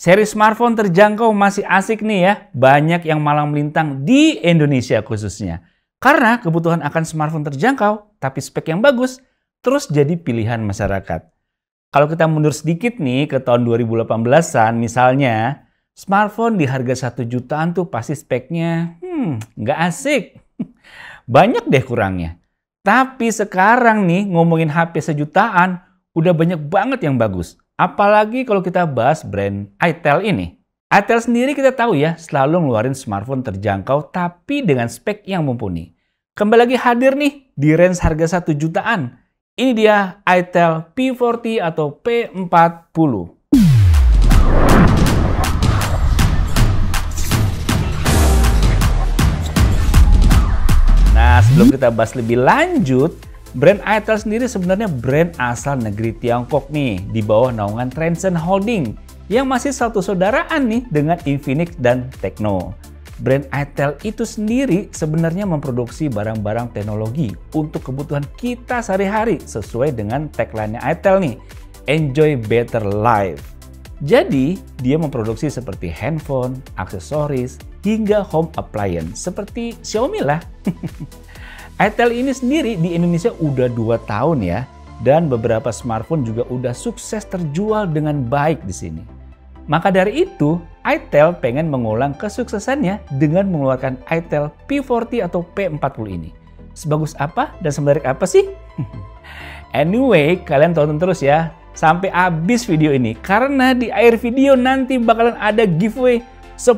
Seri smartphone terjangkau masih asik nih ya. Banyak yang malang melintang di Indonesia khususnya. Karena kebutuhan akan smartphone terjangkau, tapi spek yang bagus, terus jadi pilihan masyarakat. Kalau kita mundur sedikit nih ke tahun 2018-an misalnya, smartphone di harga 1 jutaan tuh pasti speknya hmm, nggak asik. Banyak deh kurangnya. Tapi sekarang nih ngomongin HP sejutaan, udah banyak banget yang bagus. Apalagi kalau kita bahas brand itel ini. itel sendiri kita tahu ya selalu ngeluarin smartphone terjangkau tapi dengan spek yang mumpuni. Kembali lagi hadir nih di range harga 1 jutaan. Ini dia itel P40 atau P40. Nah, sebelum kita bahas lebih lanjut, Brand Itel sendiri sebenarnya brand asal negeri Tiongkok nih, di bawah naungan Transcend Holding, yang masih satu saudaraan nih dengan Infinix dan Tekno. Brand Itel itu sendiri sebenarnya memproduksi barang-barang teknologi untuk kebutuhan kita sehari-hari sesuai dengan tagline Itel nih, Enjoy Better Life. Jadi, dia memproduksi seperti handphone, aksesoris, hingga home appliance seperti Xiaomi lah. itel ini sendiri di Indonesia udah 2 tahun ya, dan beberapa smartphone juga udah sukses terjual dengan baik di sini. Maka dari itu, itel pengen mengulang kesuksesannya dengan mengeluarkan itel P40 atau P40 ini. Sebagus apa dan semenarik apa sih? anyway, kalian tonton terus ya sampai habis video ini karena di akhir video nanti bakalan ada giveaway 10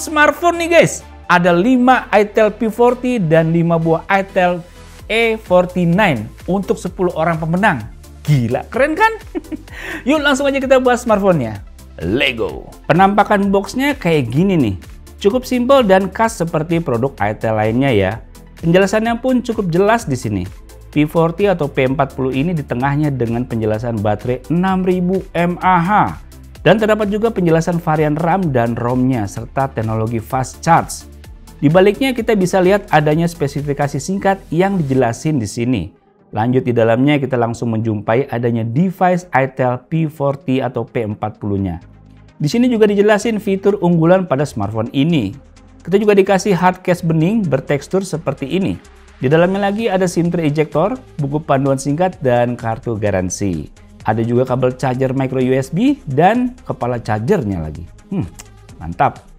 smartphone nih guys ada 5 itel P40 dan 5 buah itel E49 untuk 10 orang pemenang. Gila, keren kan? Yuk langsung aja kita bahas smartphone-nya. Lego. Penampakan boxnya kayak gini nih. Cukup simpel dan khas seperti produk itel lainnya ya. Penjelasannya pun cukup jelas di sini. P40 atau P40 ini di tengahnya dengan penjelasan baterai 6000 mAh. Dan terdapat juga penjelasan varian RAM dan ROM-nya serta teknologi fast charge. Di baliknya kita bisa lihat adanya spesifikasi singkat yang dijelasin di sini. Lanjut di dalamnya kita langsung menjumpai adanya device itel P40 atau P40-nya. Di sini juga dijelasin fitur unggulan pada smartphone ini. Kita juga dikasih hard case bening bertekstur seperti ini. Di dalamnya lagi ada SIM tray ejector, buku panduan singkat, dan kartu garansi. Ada juga kabel charger micro USB dan kepala chargernya lagi. Hmm, mantap.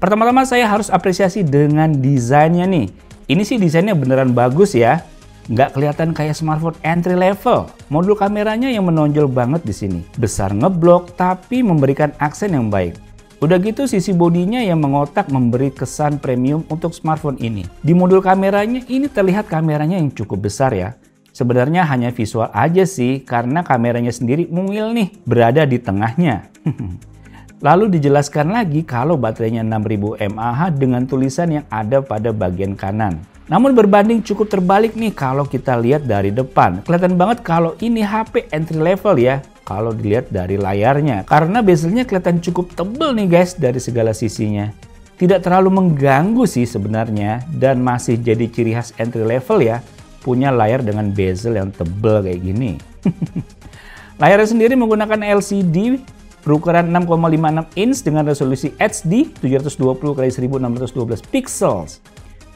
Pertama-tama saya harus apresiasi dengan desainnya nih. Ini sih desainnya beneran bagus ya. Nggak kelihatan kayak smartphone entry level. Modul kameranya yang menonjol banget di sini. Besar ngeblok tapi memberikan aksen yang baik. Udah gitu sisi bodinya yang mengotak memberi kesan premium untuk smartphone ini. Di modul kameranya ini terlihat kameranya yang cukup besar ya. Sebenarnya hanya visual aja sih karena kameranya sendiri mungil nih berada di tengahnya. Lalu dijelaskan lagi kalau baterainya 6000 mAh dengan tulisan yang ada pada bagian kanan. Namun berbanding cukup terbalik nih kalau kita lihat dari depan. Kelihatan banget kalau ini HP entry level ya kalau dilihat dari layarnya. Karena bezelnya kelihatan cukup tebel nih guys dari segala sisinya. Tidak terlalu mengganggu sih sebenarnya dan masih jadi ciri khas entry level ya punya layar dengan bezel yang tebel kayak gini. Layarnya sendiri menggunakan LCD berukuran 6,56 inch dengan resolusi HD 720 x 1612 pixels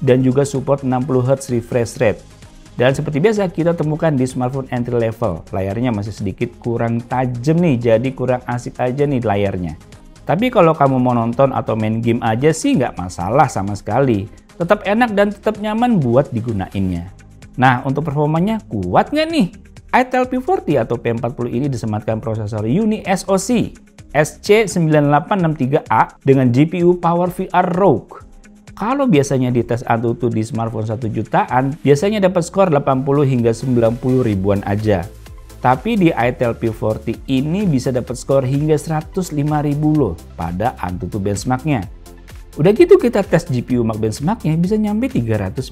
dan juga support 60 Hz refresh rate. Dan seperti biasa kita temukan di smartphone entry level, layarnya masih sedikit kurang tajam nih, jadi kurang asik aja nih layarnya. Tapi kalau kamu mau nonton atau main game aja sih nggak masalah sama sekali. Tetap enak dan tetap nyaman buat digunainnya. Nah, untuk performanya kuat nggak nih? Itel P40 atau P40 ini disematkan prosesor Uni SoC SC9863A dengan GPU Power VR Rogue. Kalau biasanya di tes Antutu di smartphone 1 jutaan, biasanya dapat skor 80 hingga 90 ribuan aja. Tapi di itel P40 ini bisa dapat skor hingga 105 ribu loh pada Antutu benchmarknya. Udah gitu kita tes GPU Max benchmarknya bisa nyampe 319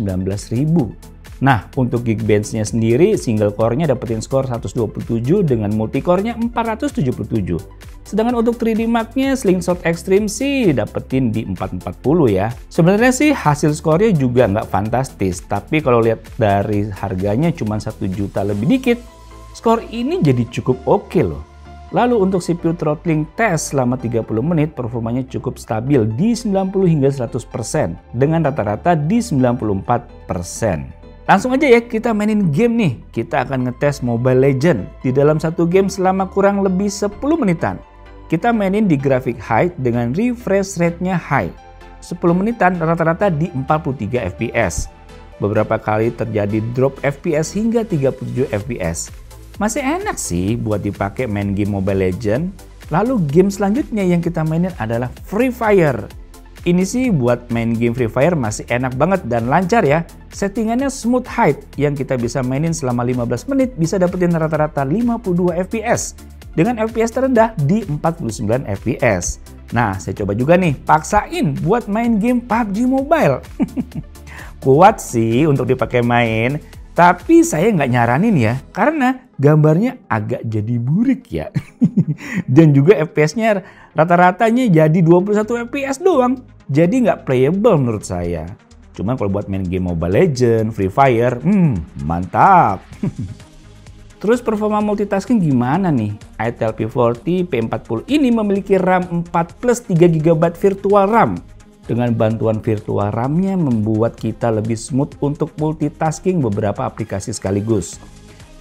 ribu. Nah, untuk Geekbench-nya sendiri, single core-nya dapetin skor 127 dengan multi-core-nya 477. Sedangkan untuk 3D Mark-nya Slingshot Extreme sih dapetin di 440 ya. Sebenarnya sih hasil skornya juga nggak fantastis, tapi kalau lihat dari harganya cuma 1 juta lebih dikit, skor ini jadi cukup oke okay loh. Lalu untuk CPU throttling test selama 30 menit performanya cukup stabil di 90 hingga 100% dengan rata-rata di 94%. Langsung aja ya kita mainin game nih. Kita akan ngetes Mobile Legend di dalam satu game selama kurang lebih 10 menitan. Kita mainin di grafik high dengan refresh rate-nya high. 10 menitan rata-rata di 43 fps. Beberapa kali terjadi drop FPS hingga 37 fps. Masih enak sih buat dipakai main game Mobile Legend. Lalu game selanjutnya yang kita mainin adalah Free Fire. Ini sih buat main game Free Fire masih enak banget dan lancar ya. Settingannya smooth height yang kita bisa mainin selama 15 menit bisa dapetin rata-rata 52 FPS dengan FPS terendah di 49 FPS. Nah, saya coba juga nih, paksain buat main game PUBG Mobile. Kuat sih untuk dipakai main, tapi saya nggak nyaranin ya, karena gambarnya agak jadi burik ya. Dan juga FPS-nya rata-ratanya jadi 21 FPS doang. Jadi nggak playable menurut saya. Cuman kalau buat main game Mobile Legends, Free Fire, hmm, mantap. Terus performa multitasking gimana nih? Itel P40 P40 ini memiliki RAM 4 plus 3 GB virtual RAM dengan bantuan virtual RAM-nya membuat kita lebih smooth untuk multitasking beberapa aplikasi sekaligus.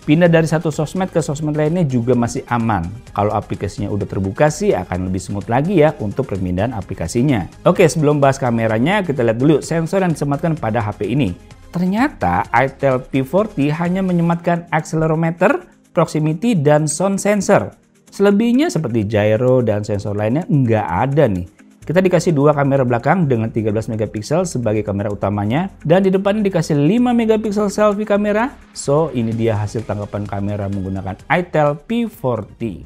Pindah dari satu sosmed ke sosmed lainnya juga masih aman. Kalau aplikasinya udah terbuka sih akan lebih smooth lagi ya untuk perpindahan aplikasinya. Oke, sebelum bahas kameranya, kita lihat dulu sensor yang disematkan pada HP ini. Ternyata itel P40 hanya menyematkan accelerometer, proximity, dan sound sensor. Selebihnya seperti gyro dan sensor lainnya nggak ada nih. Kita dikasih dua kamera belakang dengan 13 megapiksel sebagai kamera utamanya dan di depan dikasih 5 megapiksel selfie kamera. So, ini dia hasil tangkapan kamera menggunakan itel P40.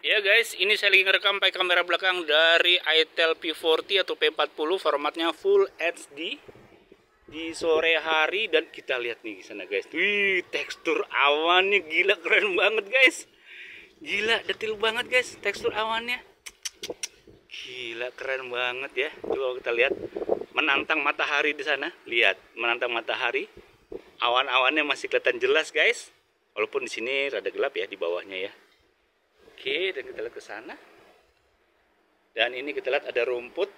Ya guys, ini saya lagi ngerekam pakai kamera belakang dari itel P40 atau P40 formatnya Full HD di sore hari dan kita lihat nih di sana guys. Wih, tekstur awannya gila keren banget guys. Gila detil banget guys tekstur awannya. Gila keren banget ya. Coba kita lihat menantang matahari di sana. Lihat, menantang matahari. Awan-awannya masih kelihatan jelas guys. Walaupun di sini rada gelap ya di bawahnya ya. Oke, dan kita lihat ke sana. Dan ini kita lihat ada rumput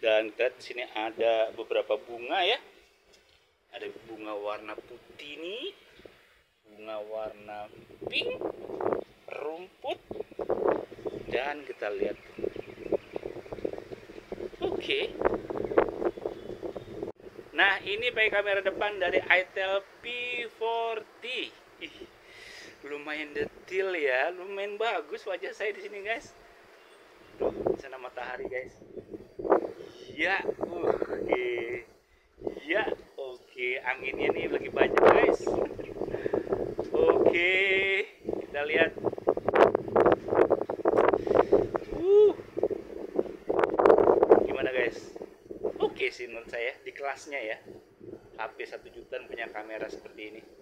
dan kita lihat di sini ada beberapa bunga ya ada bunga warna putih nih bunga warna pink rumput dan kita lihat. Oke. Nah ini pakai kamera depan dari itel P40 Ih, lumayan detail ya lumayan bagus wajah saya di sini guys. Tuh sana matahari guys. Ya uh, oke. Okay. ya Oke, anginnya nih lagi banyak guys. Oke, kita lihat. Uh, gimana guys? Oke sih menurut saya di kelasnya ya. HP 1 juta punya kamera seperti ini.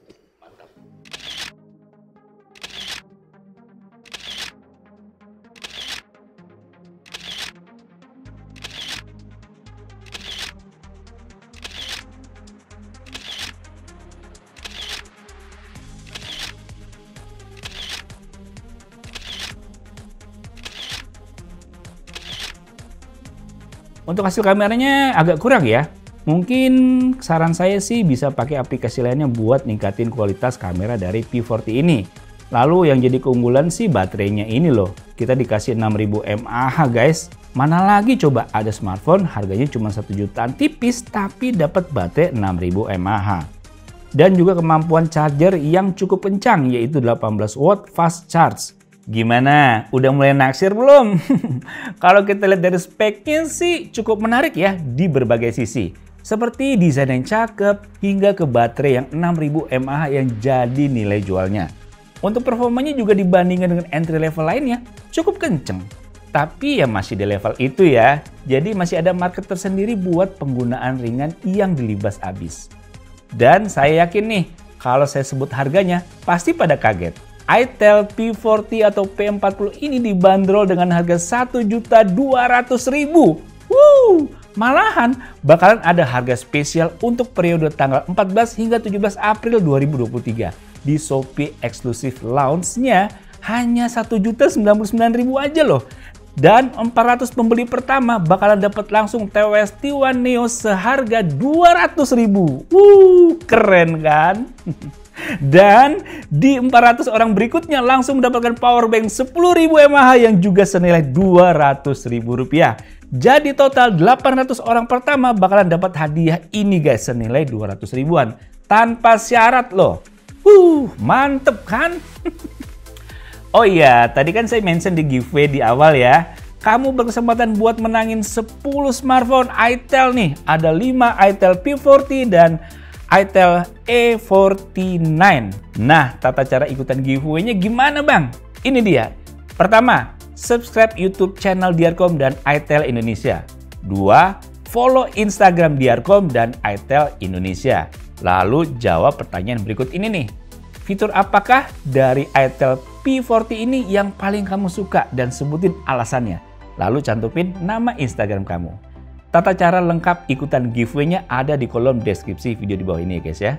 Untuk hasil kameranya agak kurang ya. Mungkin saran saya sih bisa pakai aplikasi lainnya buat ningkatin kualitas kamera dari P40 ini. Lalu yang jadi keunggulan sih baterainya ini loh. Kita dikasih 6000 mAh guys. Mana lagi coba ada smartphone harganya cuma 1 jutaan tipis tapi dapat baterai 6000 mAh. Dan juga kemampuan charger yang cukup kencang yaitu 18 watt fast charge. Gimana? Udah mulai naksir belum? Kalau kita lihat dari speknya sih cukup menarik ya di berbagai sisi. Seperti desain yang cakep hingga ke baterai yang 6000 mAh yang jadi nilai jualnya. Untuk performanya juga dibandingkan dengan entry level lainnya cukup kenceng. Tapi ya masih di level itu ya. Jadi masih ada market tersendiri buat penggunaan ringan yang dilibas abis. Dan saya yakin nih, kalau saya sebut harganya pasti pada kaget itel P40 atau P40 ini dibanderol dengan harga 1.200.000. Wuh, Malahan bakalan ada harga spesial untuk periode tanggal 14 hingga 17 April 2023. Di Shopee Exclusive Lounge-nya hanya 1.099.000 aja loh. Dan 400 pembeli pertama bakalan dapat langsung TWS T1 Neo seharga 200.000. Wuh, keren kan? Dan di 400 orang berikutnya langsung mendapatkan power bank 10.000 mAh yang juga senilai Rp200.000. Jadi total 800 orang pertama bakalan dapat hadiah ini guys senilai 200 ribuan. Tanpa syarat loh. Uh, mantep kan? oh iya, tadi kan saya mention di giveaway di awal ya. Kamu berkesempatan buat menangin 10 smartphone itel nih. Ada 5 itel P40 dan itel E49. Nah, tata cara ikutan giveaway-nya gimana bang? Ini dia. Pertama, subscribe YouTube channel Diarcom dan itel Indonesia. Dua, follow Instagram Diarcom dan itel Indonesia. Lalu jawab pertanyaan berikut ini nih. Fitur apakah dari itel P40 ini yang paling kamu suka dan sebutin alasannya. Lalu cantumin nama Instagram kamu. Tata cara lengkap ikutan giveaway-nya ada di kolom deskripsi video di bawah ini ya guys ya.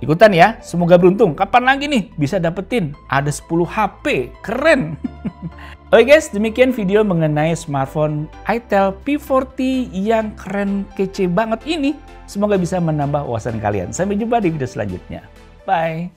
Ikutan ya, semoga beruntung. Kapan lagi nih bisa dapetin? Ada 10 HP, keren. Oke guys, demikian video mengenai smartphone itel P40 yang keren kece banget ini. Semoga bisa menambah wawasan kalian. Sampai jumpa di video selanjutnya. Bye.